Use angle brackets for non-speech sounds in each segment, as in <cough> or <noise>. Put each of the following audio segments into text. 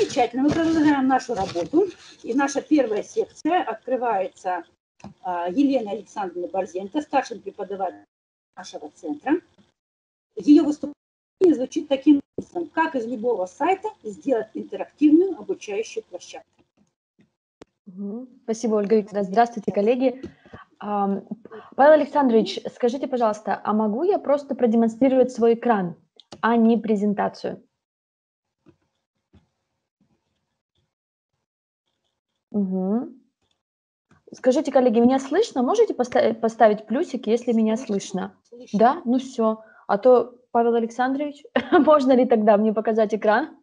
Замечательно. Мы продолжаем нашу работу. И наша первая секция открывается а, Еленой Александровной Борзенко, старшим преподавателем нашего центра. Ее выступление звучит таким образом. Как из любого сайта сделать интерактивную обучающую площадку. Спасибо, Ольга Викторовна. Здравствуйте, коллеги. Павел Александрович, скажите, пожалуйста, а могу я просто продемонстрировать свой экран, а не презентацию? Угу. Скажите, коллеги, меня слышно? Можете поставить, поставить плюсик, если меня слышно? слышно? Да? Ну все. А то, Павел Александрович, <laughs> можно ли тогда мне показать экран?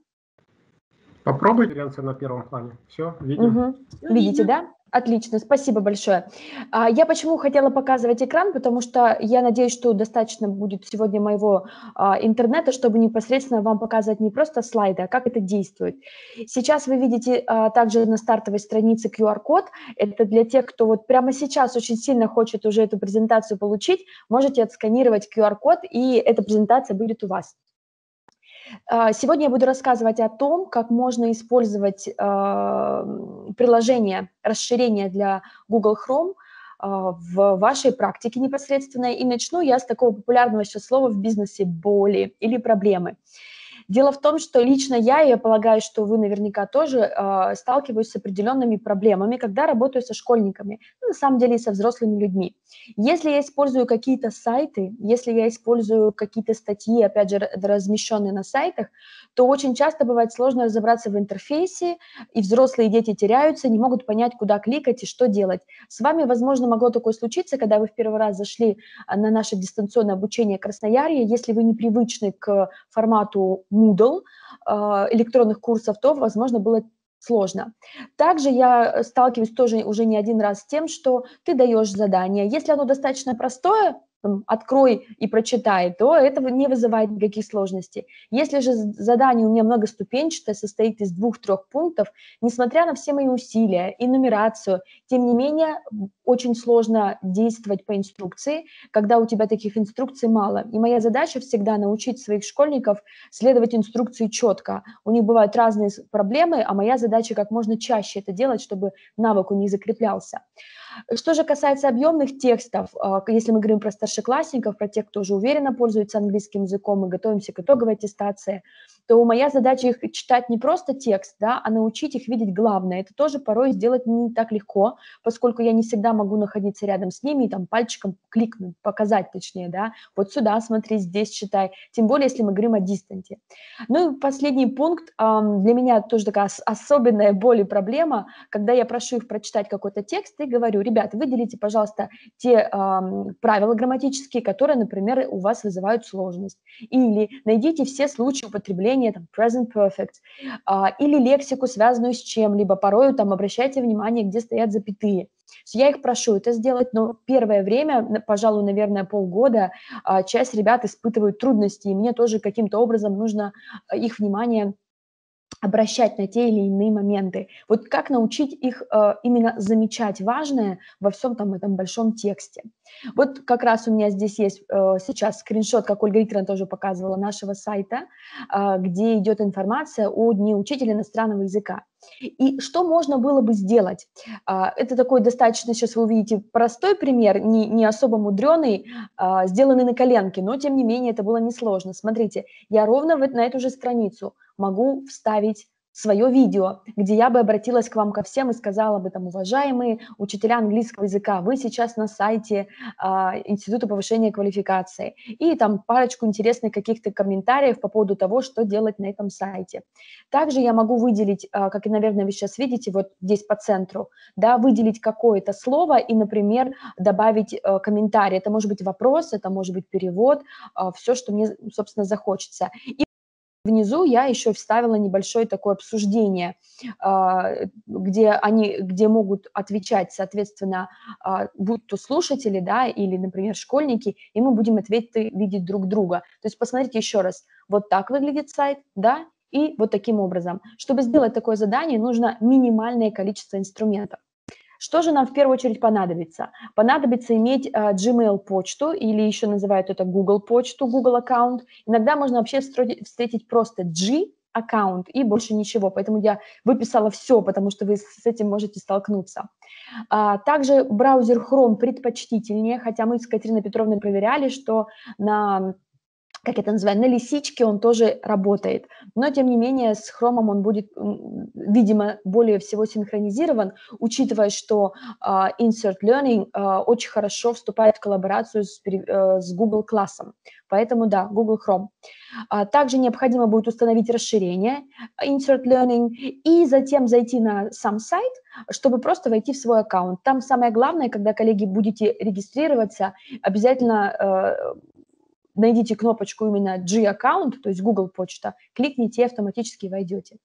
Попробуйте на первом плане. Все, видим. Угу. Видите, да? Отлично, спасибо большое. А, я почему хотела показывать экран, потому что я надеюсь, что достаточно будет сегодня моего а, интернета, чтобы непосредственно вам показывать не просто слайды, а как это действует. Сейчас вы видите а, также на стартовой странице QR-код. Это для тех, кто вот прямо сейчас очень сильно хочет уже эту презентацию получить, можете отсканировать QR-код, и эта презентация будет у вас. А, сегодня я буду рассказывать о том, как можно использовать а, приложение расширение для Google Chrome а, в вашей практике непосредственно. И начну я с такого популярного сейчас слова в бизнесе – боли или проблемы. Дело в том, что лично я, и я полагаю, что вы наверняка тоже э, сталкиваюсь с определенными проблемами, когда работаю со школьниками, ну, на самом деле и со взрослыми людьми. Если я использую какие-то сайты, если я использую какие-то статьи, опять же, размещенные на сайтах, то очень часто бывает сложно разобраться в интерфейсе, и взрослые дети теряются, не могут понять, куда кликать и что делать. С вами, возможно, могло такое случиться, когда вы в первый раз зашли а, на наше дистанционное обучение Красноярье, если вы непривычны к формату Moodle, а, электронных курсов, то, возможно, было сложно. Также я сталкиваюсь тоже уже не один раз с тем, что ты даешь задание. Если оно достаточно простое, там, открой и прочитай, то этого не вызывает никаких сложностей. Если же задание у меня многоступенчатое, состоит из двух-трех пунктов, несмотря на все мои усилия и нумерацию, тем не менее очень сложно действовать по инструкции, когда у тебя таких инструкций мало. И моя задача всегда научить своих школьников следовать инструкции четко. У них бывают разные проблемы, а моя задача как можно чаще это делать, чтобы навык у них закреплялся. Что же касается объемных текстов, а, если мы говорим про старшеклассников, про тех, кто уже уверенно пользуется английским языком, мы готовимся к итоговой аттестации, то моя задача их читать не просто текст, да, а научить их видеть главное. Это тоже порой сделать не так легко, поскольку я не всегда могу находиться рядом с ними и там пальчиком кликнуть, показать точнее, да, вот сюда смотри, здесь читай, тем более, если мы говорим о дистанте. Ну и последний пункт, для меня тоже такая особенная боль и проблема, когда я прошу их прочитать какой-то текст и говорю, ребят, выделите, пожалуйста, те правила грамматические, которые, например, у вас вызывают сложность, или найдите все случаи употребления предложение, там, present perfect, а, или лексику, связанную с чем-либо. Порою там обращайте внимание, где стоят запятые. Я их прошу это сделать, но первое время, пожалуй, наверное, полгода, а, часть ребят испытывают трудности, и мне тоже каким-то образом нужно а, их внимание обращать на те или иные моменты. Вот как научить их э, именно замечать важное во всем там этом большом тексте. Вот как раз у меня здесь есть э, сейчас скриншот, как Ольга Викторовна тоже показывала, нашего сайта, э, где идет информация о Дне учителя иностранного языка. И что можно было бы сделать? Э, это такой достаточно, сейчас вы увидите, простой пример, не, не особо мудреный, э, сделанный на коленке, но тем не менее это было несложно. Смотрите, я ровно на эту же страницу – могу вставить свое видео, где я бы обратилась к вам ко всем и сказала бы, там, уважаемые учителя английского языка, вы сейчас на сайте э, Института повышения квалификации, и там парочку интересных каких-то комментариев по поводу того, что делать на этом сайте. Также я могу выделить, э, как наверное, вы сейчас видите, вот здесь по центру, да, выделить какое-то слово и, например, добавить э, комментарий. Это может быть вопрос, это может быть перевод, э, все, что мне, собственно, захочется. И Внизу я еще вставила небольшое такое обсуждение, а, где они, где могут отвечать, соответственно, а, будь то слушатели, да, или, например, школьники, и мы будем ответы видеть друг друга. То есть посмотрите еще раз, вот так выглядит сайт, да, и вот таким образом. Чтобы сделать такое задание, нужно минимальное количество инструментов. Что же нам в первую очередь понадобится? Понадобится иметь uh, Gmail почту или еще называют это Google почту, Google аккаунт. Иногда можно вообще встретить просто G, аккаунт и больше ничего. Поэтому я выписала все, потому что вы с этим можете столкнуться. А, также браузер Chrome предпочтительнее, хотя мы с Катериной Петровной проверяли, что на как это называется, на лисичке он тоже работает. Но, тем не менее, с хромом он будет, видимо, более всего синхронизирован, учитывая, что uh, Insert Learning uh, очень хорошо вступает в коллаборацию с, uh, с Google классом. Поэтому, да, Google Chrome. Uh, также необходимо будет установить расширение Insert Learning и затем зайти на сам сайт, чтобы просто войти в свой аккаунт. Там самое главное, когда, коллеги, будете регистрироваться, обязательно найдите кнопочку именно G-аккаунт, то есть Google почта, кликните и автоматически войдете.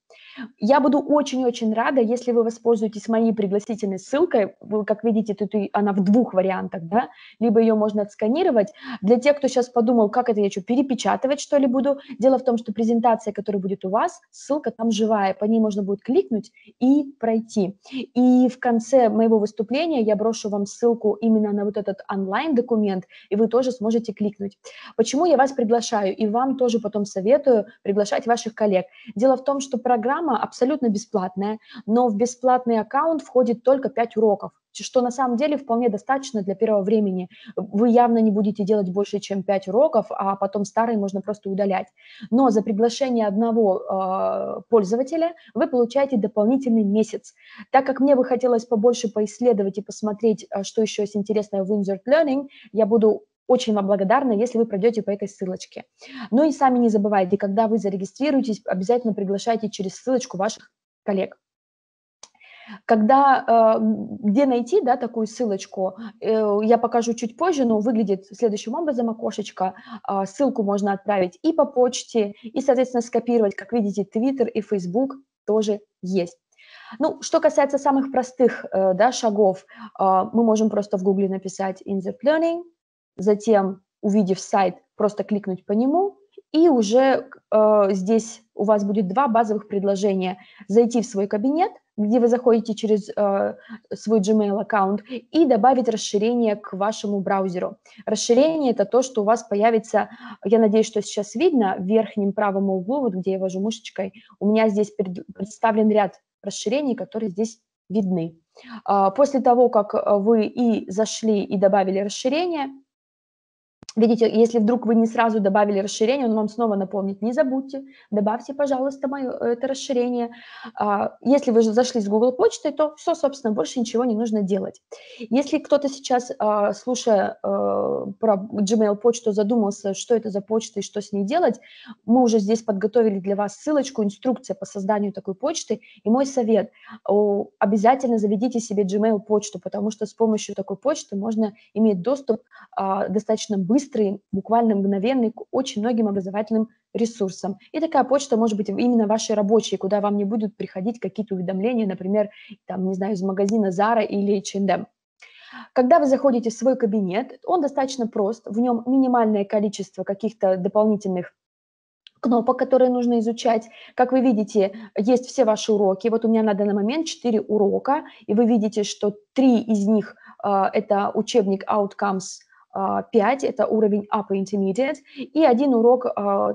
Я буду очень-очень рада, если вы воспользуетесь моей пригласительной ссылкой. Вы, как видите, тут она в двух вариантах, да, либо ее можно отсканировать. Для тех, кто сейчас подумал, как это я что, перепечатывать что ли буду, дело в том, что презентация, которая будет у вас, ссылка там живая, по ней можно будет кликнуть и пройти. И в конце моего выступления я брошу вам ссылку именно на вот этот онлайн-документ, и вы тоже сможете кликнуть. Почему я вас приглашаю? И вам тоже потом советую приглашать ваших коллег. Дело в том, что программа абсолютно бесплатная, но в бесплатный аккаунт входит только 5 уроков что на самом деле вполне достаточно для первого времени. Вы явно не будете делать больше, чем 5 уроков, а потом старые можно просто удалять. Но за приглашение одного э, пользователя вы получаете дополнительный месяц. Так как мне бы хотелось побольше поисследовать и посмотреть, а, что еще есть интересное в Insert Learning, я буду очень вам благодарна, если вы пройдете по этой ссылочке. Ну и сами не забывайте, когда вы зарегистрируетесь, обязательно приглашайте через ссылочку ваших коллег. Когда, э, где найти да, такую ссылочку, э, я покажу чуть позже, но выглядит следующим образом окошечко. Э, ссылку можно отправить и по почте, и, соответственно, скопировать, как видите, Twitter и Facebook тоже есть. Ну, что касается самых простых да, шагов, мы можем просто в Гугле написать Insert Learning, затем, увидев сайт, просто кликнуть по нему, и уже э, здесь у вас будет два базовых предложения. Зайти в свой кабинет, где вы заходите через э, свой Gmail аккаунт, и добавить расширение к вашему браузеру. Расширение – это то, что у вас появится, я надеюсь, что сейчас видно, в верхнем правом углу, вот где я вожу мышечкой, у меня здесь представлен ряд расширений, которые здесь видны. Э, после того, как вы и зашли, и добавили расширение – Видите, если вдруг вы не сразу добавили расширение, он вам снова напомнит, не забудьте, добавьте, пожалуйста, мое, это расширение. А, если вы зашли с Google почтой, то все, собственно, больше ничего не нужно делать. Если кто-то сейчас, а, слушая а, про Gmail почту, задумался, что это за почта и что с ней делать, мы уже здесь подготовили для вас ссылочку, инструкция по созданию такой почты. И мой совет, обязательно заведите себе Gmail почту, потому что с помощью такой почты можно иметь доступ достаточно быстро быстрый, буквально мгновенный к очень многим образовательным ресурсам. И такая почта может быть именно вашей рабочей, куда вам не будут приходить какие-то уведомления, например, там, не знаю, из магазина Zara или H&M. Когда вы заходите в свой кабинет, он достаточно прост, в нем минимальное количество каких-то дополнительных кнопок, которые нужно изучать. Как вы видите, есть все ваши уроки. Вот у меня на данный момент 4 урока, и вы видите, что 3 из них э, это учебник Outcomes 5 – это уровень Upper Intermediate, и один урок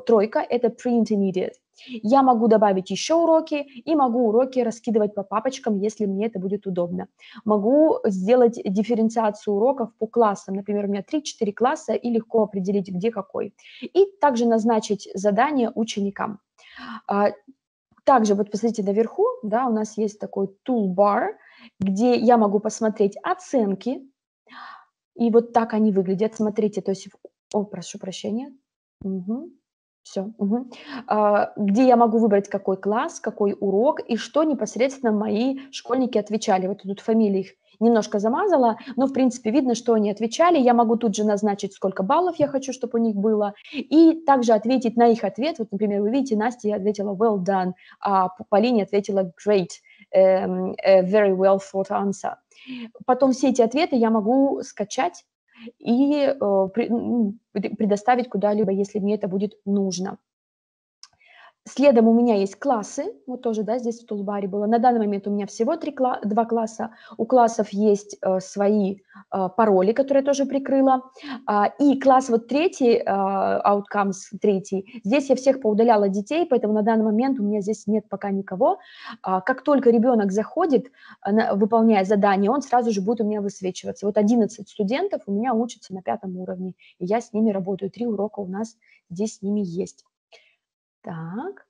тройка – это Pre-Intermediate. Я могу добавить еще уроки и могу уроки раскидывать по папочкам, если мне это будет удобно. Могу сделать дифференциацию уроков по классам. Например, у меня 3-4 класса и легко определить, где какой. И также назначить задание ученикам. Также вот посмотрите наверху, да, у нас есть такой toolbar, где я могу посмотреть оценки, и вот так они выглядят. Смотрите, то есть... О, прошу прощения. Угу. Все. Угу. А, где я могу выбрать какой класс, какой урок и что непосредственно мои школьники отвечали. Вот тут фамилии их немножко замазала, но в принципе видно, что они отвечали. Я могу тут же назначить, сколько баллов я хочу, чтобы у них было, и также ответить на их ответ. Вот, например, вы видите, Настя ответила well done, а Полине ответила great, very well thought answer. Потом все эти ответы я могу скачать и э, предоставить куда-либо, если мне это будет нужно. Следом у меня есть классы, вот тоже, да, здесь в тулбаре было. На данный момент у меня всего три, два класса. У классов есть э, свои э, пароли, которые я тоже прикрыла. Э, и класс вот третий, э, outcomes третий, здесь я всех поудаляла детей, поэтому на данный момент у меня здесь нет пока никого. Э, как только ребенок заходит, э, выполняя задание, он сразу же будет у меня высвечиваться. Вот 11 студентов у меня учатся на пятом уровне, и я с ними работаю. Три урока у нас здесь с ними есть. Так.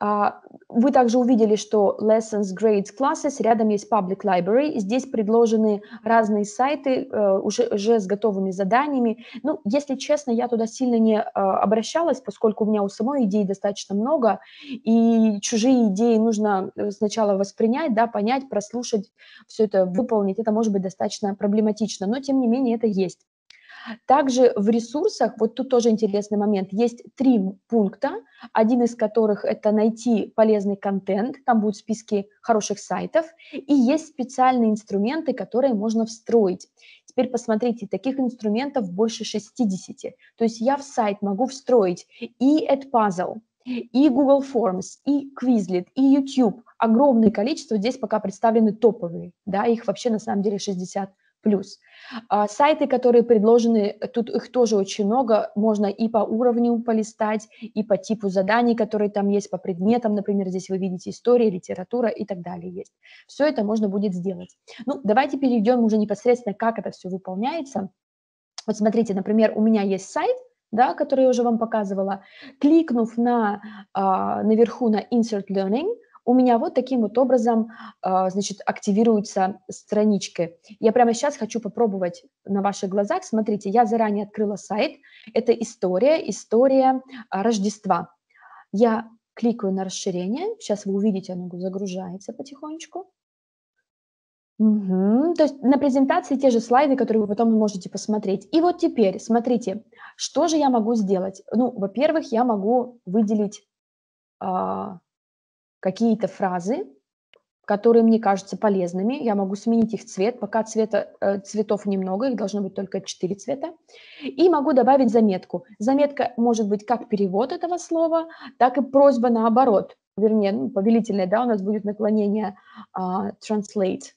А, вы также увидели, что Lessons, Grades, Classes, рядом есть Public Library. Здесь предложены разные сайты э, уже, уже с готовыми заданиями. Ну, если честно, я туда сильно не э, обращалась, поскольку у меня у самой идей достаточно много, и чужие идеи нужно э, сначала воспринять, да, понять, прослушать, все это выполнить. Это может быть достаточно проблематично, но тем не менее это есть. Также в ресурсах, вот тут тоже интересный момент, есть три пункта, один из которых это найти полезный контент, там будут списки хороших сайтов, и есть специальные инструменты, которые можно встроить. Теперь посмотрите, таких инструментов больше 60. То есть я в сайт могу встроить и Edpuzzle, и Google Forms, и Quizlet, и YouTube. Огромное количество, здесь пока представлены топовые, да, их вообще на самом деле 60 плюс. А, сайты, которые предложены, тут их тоже очень много, можно и по уровню полистать, и по типу заданий, которые там есть, по предметам, например, здесь вы видите история, литература и так далее есть. Все это можно будет сделать. Ну, давайте перейдем уже непосредственно, как это все выполняется. Вот смотрите, например, у меня есть сайт, да, который я уже вам показывала. Кликнув на, а, наверху на Insert Learning, у меня вот таким вот образом, а, значит, активируется страничка. Я прямо сейчас хочу попробовать на ваших глазах. Смотрите, я заранее открыла сайт. Это история, история Рождества. Я кликаю на расширение. Сейчас вы увидите, оно загружается потихонечку. Угу. То есть на презентации те же слайды, которые вы потом можете посмотреть. И вот теперь, смотрите, что же я могу сделать? Ну, во-первых, я могу выделить а, какие-то фразы, которые мне кажутся полезными. Я могу сменить их цвет, пока цвета, э, цветов немного, их должно быть только 4 цвета. И могу добавить заметку. Заметка может быть как перевод этого слова, так и просьба наоборот. Вернее, ну, повелительное, да, у нас будет наклонение uh, translate.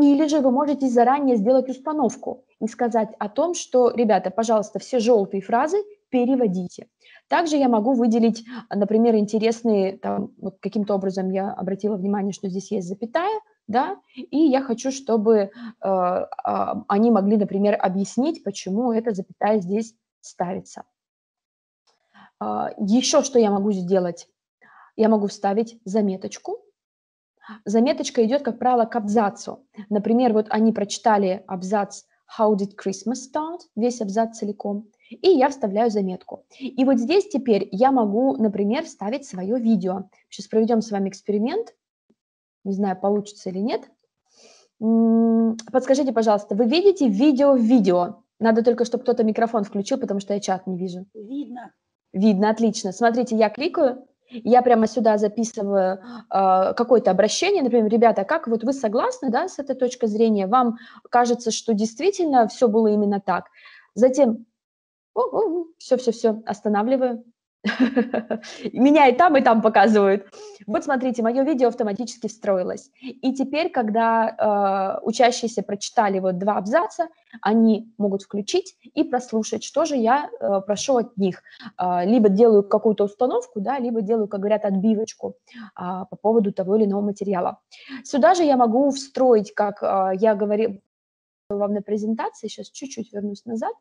Или же вы можете заранее сделать установку и сказать о том, что, ребята, пожалуйста, все желтые фразы переводите. Также я могу выделить, например, интересные, там, вот каким-то образом я обратила внимание, что здесь есть запятая, да, и я хочу, чтобы э, э, они могли, например, объяснить, почему эта запятая здесь ставится. Э, еще что я могу сделать? Я могу вставить заметочку. Заметочка идет, как правило, к абзацу. Например, вот они прочитали абзац «How did Christmas start?» Весь абзац целиком и я вставляю заметку. И вот здесь теперь я могу, например, вставить свое видео. Сейчас проведем с вами эксперимент. Не знаю, получится или нет. Подскажите, пожалуйста, вы видите видео в видео? Надо только, чтобы кто-то микрофон включил, потому что я чат не вижу. Видно. Видно, отлично. Смотрите, я кликаю, я прямо сюда записываю э, какое-то обращение, например, ребята, как вот вы согласны, да, с этой точки зрения, вам кажется, что действительно все было именно так. Затем все-все-все, останавливаю. <laughs> Меня и там, и там показывают. Вот смотрите, мое видео автоматически встроилось. И теперь, когда э, учащиеся прочитали вот два абзаца, они могут включить и прослушать, что же я э, прошу от них. Э, либо делаю какую-то установку, да, либо делаю, как говорят, отбивочку э, по поводу того или иного материала. Сюда же я могу встроить, как э, я говорила вам на презентации, сейчас чуть-чуть вернусь назад,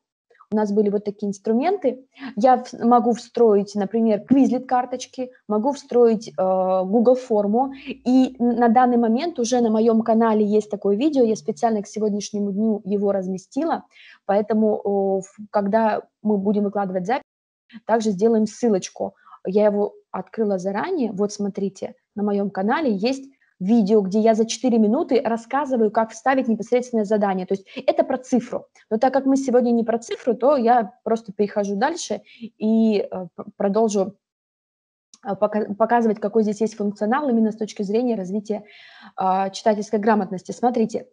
у нас были вот такие инструменты. Я могу встроить, например, Quizlet карточки, могу встроить э, Google форму. И на данный момент уже на моем канале есть такое видео, я специально к сегодняшнему дню его разместила. Поэтому, э, когда мы будем выкладывать запись, также сделаем ссылочку. Я его открыла заранее. Вот смотрите, на моем канале есть видео, где я за 4 минуты рассказываю, как вставить непосредственное задание. То есть это про цифру. Но так как мы сегодня не про цифру, то я просто перехожу дальше и э, продолжу а, показывать, какой здесь есть функционал именно с точки зрения развития э, читательской грамотности. Смотрите,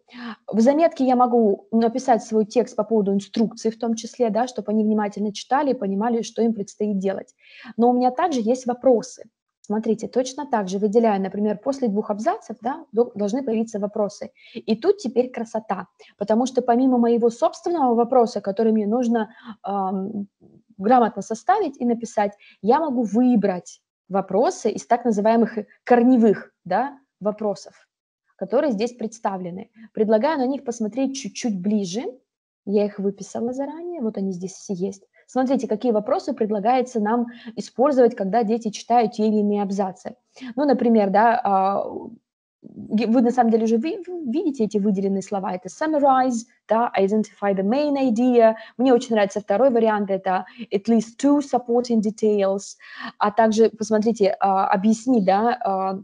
в заметке я могу написать свой текст по поводу инструкций в том числе, да, чтобы они внимательно читали и понимали, что им предстоит делать. Но у меня также есть вопросы. Смотрите, точно так же выделяю, например, после двух абзацев да, должны появиться вопросы. И тут теперь красота, потому что помимо моего собственного вопроса, который мне нужно эм, грамотно составить и написать, я могу выбрать вопросы из так называемых корневых да, вопросов, которые здесь представлены. Предлагаю на них посмотреть чуть-чуть ближе. Я их выписала заранее, вот они здесь все есть. Смотрите, какие вопросы предлагается нам использовать, когда дети читают те или иные абзацы. Ну, например, да, а, вы на самом деле уже видите эти выделенные слова. Это summarize, да, identify the main idea. Мне очень нравится второй вариант, это at least two supporting details. А также, посмотрите, а, объясни, да,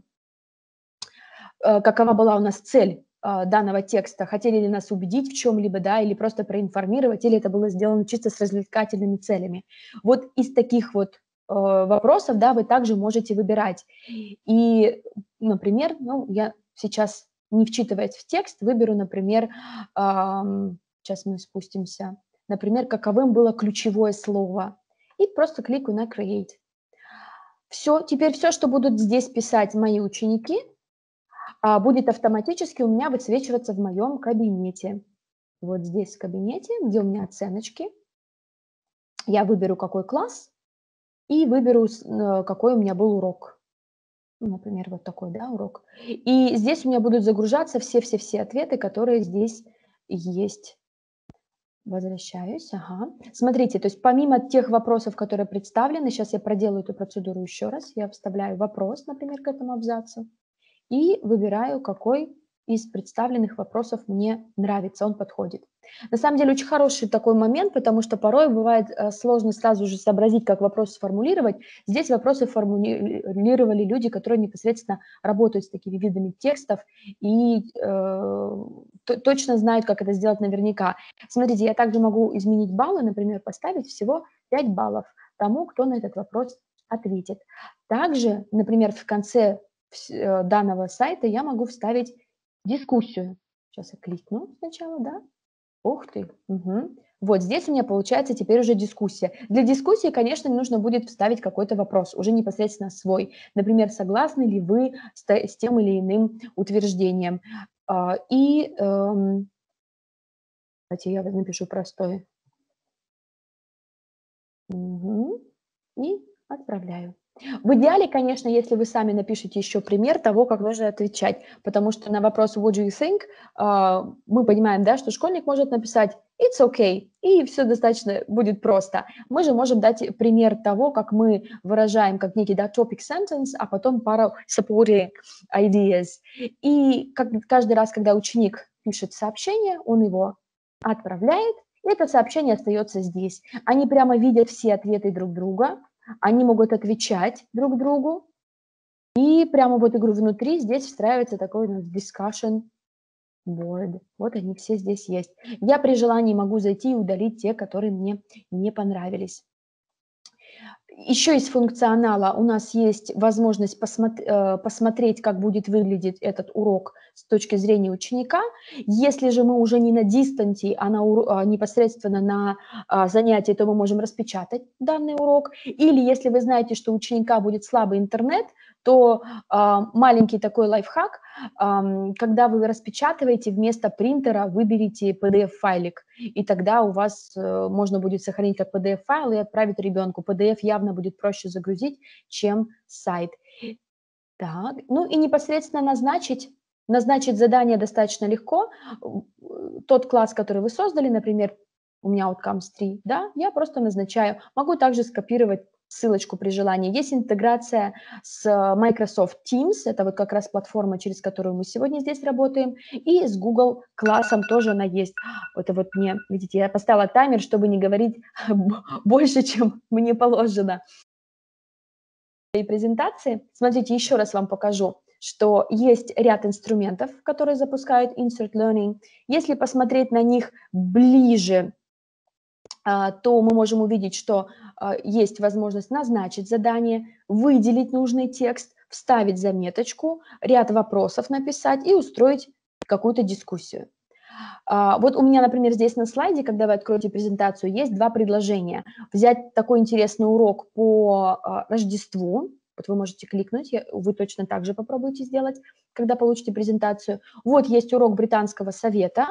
а, какова была у нас цель данного текста, хотели ли нас убедить в чем-либо, да, или просто проинформировать, или это было сделано чисто с развлекательными целями. Вот из таких вот Э, вопросов, да, вы также можете выбирать. И, например, ну, я сейчас, не вчитываясь в текст, выберу, например, сейчас мы спустимся, например, каковым было ключевое слово, и просто кликаю на Create. Все, теперь все, что будут здесь писать мои ученики, а, будет автоматически у меня высвечиваться в моем кабинете. Вот здесь в кабинете, где у меня оценочки, я выберу какой класс, и выберу, э, какой у меня был урок. Ну, например, вот такой, да, урок. И здесь у меня будут загружаться все-все-все ответы, которые здесь есть. Возвращаюсь, ага. Смотрите, то есть помимо тех вопросов, которые представлены, сейчас я проделаю эту процедуру еще раз. Я вставляю вопрос, например, к этому абзацу и выбираю, какой из представленных вопросов мне нравится, он подходит. На самом деле очень хороший такой момент, потому что порой бывает э, сложно сразу же сообразить, как вопрос сформулировать. Здесь вопросы формулировали люди, которые непосредственно работают с такими видами текстов и э, точно знают, как это сделать наверняка. Смотрите, я также могу изменить баллы, например, поставить всего 5 баллов тому, кто на этот вопрос ответит. Также, например, в конце э, данного сайта я могу вставить дискуссию. Сейчас я кликну сначала, да? Ух ты. Угу. Вот здесь у меня получается теперь уже дискуссия. Для дискуссии, конечно, нужно будет вставить какой-то вопрос, уже непосредственно свой. Например, согласны ли вы с, тем или иным утверждением. А, и эм, давайте я напишу простой. Угу. И отправляю. В идеале, конечно, если вы сами напишите еще пример того, как нужно отвечать, потому что на вопрос «What do you think?» uh, мы понимаем, да, что школьник может написать «It's okay», и все достаточно будет просто. Мы же можем дать пример того, как мы выражаем как некий да, topic sentence, а потом пару supporting ideas. И как, каждый раз, когда ученик пишет сообщение, он его отправляет, и это сообщение остается здесь. Они прямо видят все ответы друг друга, они могут отвечать друг другу, и прямо вот игру внутри здесь встраивается такой у нас discussion board. Вот они все здесь есть. Я при желании могу зайти и удалить те, которые мне не понравились. Еще из функционала у нас есть возможность посмотри, э, посмотреть, как будет выглядеть этот урок с точки зрения ученика. Если же мы уже не на дистанте, а на, а непосредственно на а, занятии, то мы можем распечатать данный урок. Или если вы знаете, что у ученика будет слабый интернет, то э, маленький такой лайфхак, э, когда вы распечатываете вместо принтера, выберите PDF-файлик, и тогда у вас э, можно будет сохранить как PDF-файл и отправить ребенку. PDF явно будет проще загрузить, чем сайт. Так, ну и непосредственно назначить Назначить задание достаточно легко. Тот класс, который вы создали, например, у меня Outcomes 3, да, я просто назначаю. Могу также скопировать ссылочку при желании. Есть интеграция с Microsoft Teams, это вот как раз платформа, через которую мы сегодня здесь работаем, и с Google классом тоже она есть. Это вот мне, видите, я поставила таймер, чтобы не говорить больше, чем мне положено. И презентации, смотрите, еще раз вам покажу что есть ряд инструментов, которые запускают Insert Learning. Если посмотреть на них ближе, а, то мы можем увидеть, что а, есть возможность назначить задание, выделить нужный текст, вставить заметочку, ряд вопросов написать и устроить какую-то дискуссию. А, вот у меня, например, здесь на слайде, когда вы откроете презентацию, есть два предложения. Взять такой интересный урок по Рождеству, вот вы можете кликнуть, вы точно так же попробуйте сделать, когда получите презентацию. Вот есть урок британского совета,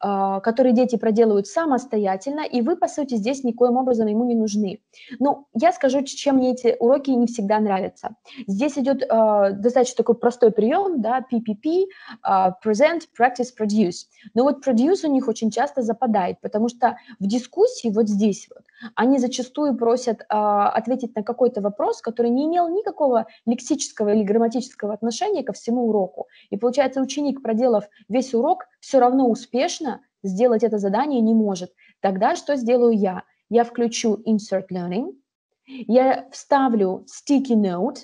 а, который дети проделывают самостоятельно, и вы, по сути, здесь никоим образом ему не нужны. Ну, я скажу, чем мне эти уроки не всегда нравятся. Здесь идет а, достаточно такой простой прием, да, PPP, а, present, practice, produce. Но вот produce у них очень часто западает, потому что в дискуссии вот здесь вот они зачастую просят ответить на какой-то вопрос, который не имел никакого лексического или грамматического отношения ко всему уроку. И получается, ученик, проделав весь урок, все равно успешно сделать это задание не может. Тогда что сделаю я? Я включу Insert Learning, я вставлю Sticky Note,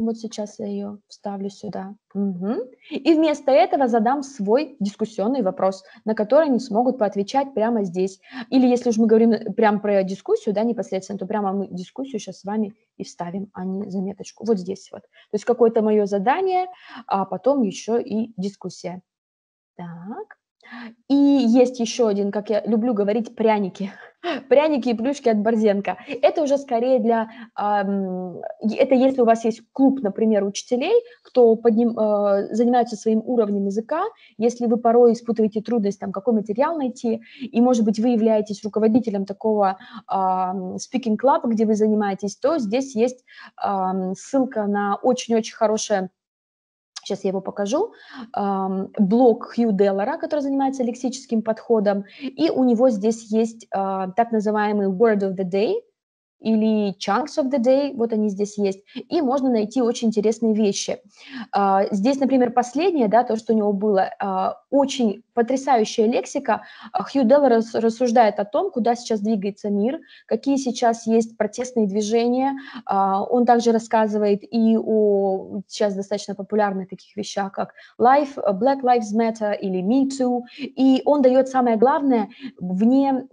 вот сейчас я ее вставлю сюда. Угу. И вместо этого задам свой дискуссионный вопрос, на который они смогут поотвечать прямо здесь. Или если уж мы говорим прямо про дискуссию, да, непосредственно, то прямо мы дискуссию сейчас с вами и вставим, а не заметочку. Вот здесь вот. То есть какое-то мое задание, а потом еще и дискуссия. Так. И есть еще один, как я люблю говорить, пряники. Пряники и плюшки от Борзенко. Это уже скорее для... Это если у вас есть клуб, например, учителей, кто подним, э, занимается своим уровнем языка, если вы порой испытываете трудность, там, какой материал найти, и, может быть, вы являетесь руководителем такого speaking club, где вы занимаетесь, то здесь есть ссылка на очень-очень хорошее сейчас я его покажу, блог Хью Деллара, который занимается лексическим подходом, и у него здесь есть а, так называемый Word of the Day, или chunks of the day, вот они здесь есть, и можно найти очень интересные вещи. А, здесь, например, последнее, да, то, что у него было, а, очень потрясающая лексика. А, Хью Деллер рассуждает о том, куда сейчас двигается мир, какие сейчас есть протестные движения. Он также рассказывает и о сейчас достаточно популярных таких вещах, как Life, Black Lives Matter или Me Too, и он дает самое главное вне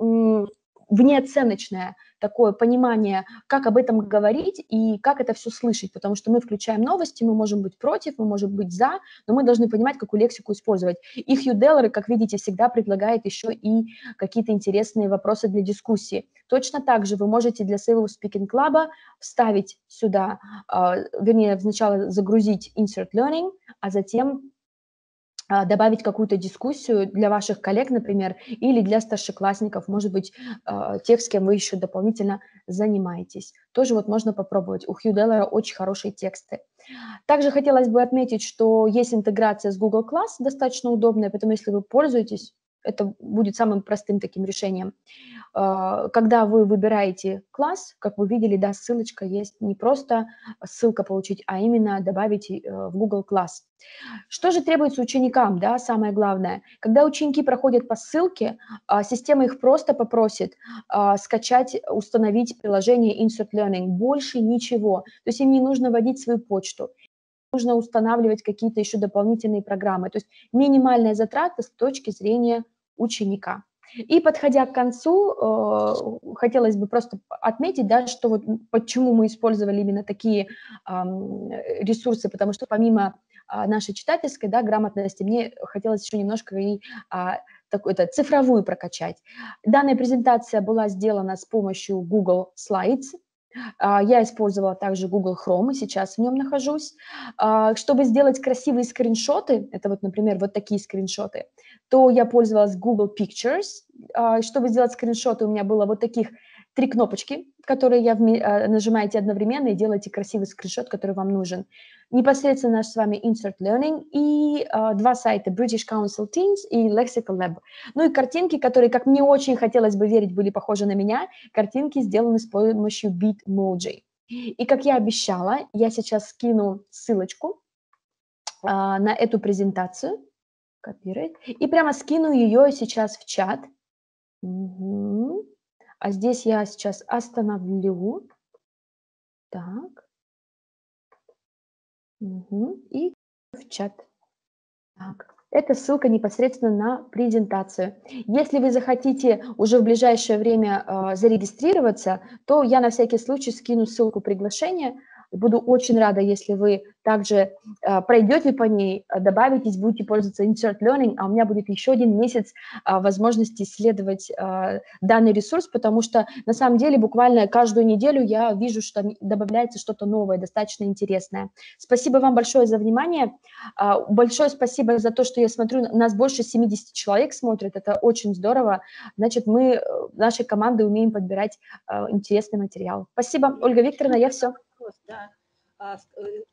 внеоценочное такое понимание, как об этом говорить и как это все слышать, потому что мы включаем новости, мы можем быть против, мы можем быть за, но мы должны понимать, какую лексику использовать. И Хью Деллер, как видите, всегда предлагает еще и какие-то интересные вопросы для дискуссии. Точно так же вы можете для своего speaking клаба вставить сюда, а, вернее, сначала загрузить insert learning, а затем добавить какую-то дискуссию для ваших коллег, например, или для старшеклассников, может быть, а, тех, с кем вы еще дополнительно занимаетесь. Тоже вот можно попробовать. У Хью Деллера очень хорошие тексты. Также хотелось бы отметить, что есть интеграция с Google Class, достаточно удобная, поэтому если вы пользуетесь, это будет самым простым таким решением. А, когда вы выбираете класс, как вы видели, да, ссылочка есть, не просто ссылка получить, а именно добавить э, в Google класс. Что же требуется ученикам, да, самое главное? Когда ученики проходят по ссылке, а, система их просто попросит а, скачать, установить приложение Insert Learning, больше ничего. То есть им не нужно вводить свою почту, нужно устанавливать какие-то еще дополнительные программы. То есть минимальная затрата с точки зрения ученика. И подходя к концу, э, хотелось бы просто отметить, да, что вот почему мы использовали именно такие ресурсы, потому что помимо э, нашей читательской да, грамотности, мне хотелось еще немножко и э, такую-то цифровую прокачать. Данная презентация была сделана с помощью Google Slides, а, я использовала также Google Chrome, и сейчас в нем нахожусь. А, чтобы сделать красивые скриншоты, это вот, например, вот такие скриншоты, то я пользовалась Google Pictures. А, чтобы сделать скриншоты, у меня было вот таких три кнопочки, которые я нажимаете одновременно и делаете красивый скриншот, который вам нужен непосредственно наш с вами Insert Learning и э, два сайта British Council Teens и Lexical Lab. Ну и картинки, которые, как мне очень хотелось бы верить, были похожи на меня, картинки сделаны с помощью Bitmoji. И как я обещала, я сейчас скину ссылочку э, на эту презентацию, копировать, и прямо скину ее сейчас в чат. Угу. А здесь я сейчас остановлю. Так. Угу. И в чат. Так, это ссылка непосредственно на презентацию. Если вы захотите уже в ближайшее время э, зарегистрироваться, то я на всякий случай скину ссылку приглашения – Буду очень рада, если вы также э, пройдете по ней, э, добавитесь, будете пользоваться Insert Learning, а у меня будет еще один месяц э, возможности исследовать э, данный ресурс, потому что на самом деле буквально каждую неделю я вижу, что добавляется что-то новое, достаточно интересное. Спасибо вам большое за внимание. Э, большое спасибо за то, что я смотрю, нас больше 70 человек смотрят, это очень здорово. Значит, мы, э, нашей командой умеем подбирать э, интересный материал. Спасибо, Ольга Викторовна, я все вопрос, да. А, э,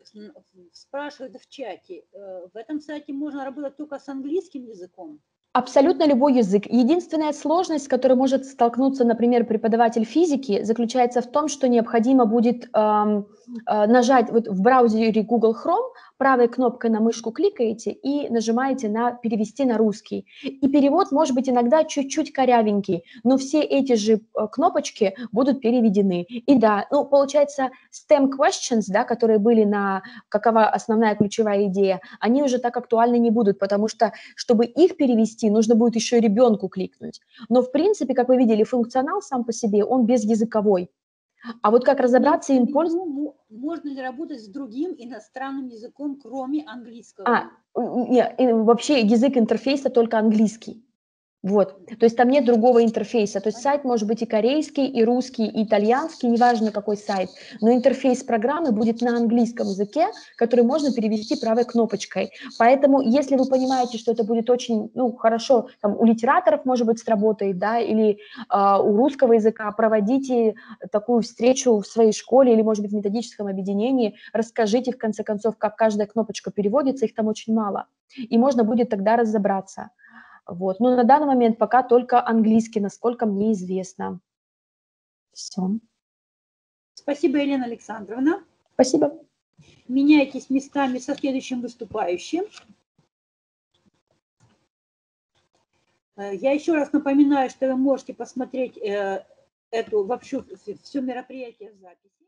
спрашивают в чате, э, в этом сайте можно работать только с английским языком? Абсолютно любой язык. Единственная сложность, с которой может столкнуться, например, преподаватель физики, заключается в том, что необходимо будет эм, э, нажать вот в браузере Google Chrome, правой кнопкой на мышку кликаете и нажимаете на «Перевести на русский». И перевод может быть иногда чуть-чуть корявенький, но все эти же э, кнопочки будут переведены. И да, ну, получается, STEM questions, да, которые были на «Какова основная ключевая идея», они уже так актуальны не будут, потому что, чтобы их перевести, нужно будет еще и ребенку кликнуть. Но, в принципе, как вы видели, функционал сам по себе, он безязыковой. А вот как разобраться им пользоваться... Можно ли работать с другим иностранным языком, кроме английского? А, нет, вообще язык интерфейса только английский. Вот, то есть там нет другого интерфейса, то есть сайт может быть и корейский, и русский, и итальянский, неважно какой сайт, но интерфейс программы будет на английском языке, который можно перевести правой кнопочкой. Поэтому, если вы понимаете, что это будет очень, ну, хорошо, там, у литераторов, может быть, сработает, да, или э, у русского языка, проводите такую встречу в своей школе или, может быть, в методическом объединении, расскажите, в конце концов, как каждая кнопочка переводится, их там очень мало, и можно будет тогда разобраться. Вот. Но на данный момент пока только английский, насколько мне известно. Все. Спасибо, Елена Александровна. Спасибо. Меняйтесь местами со следующим выступающим. Э, я еще раз напоминаю, что вы можете посмотреть э, эту вообще все мероприятие в записи.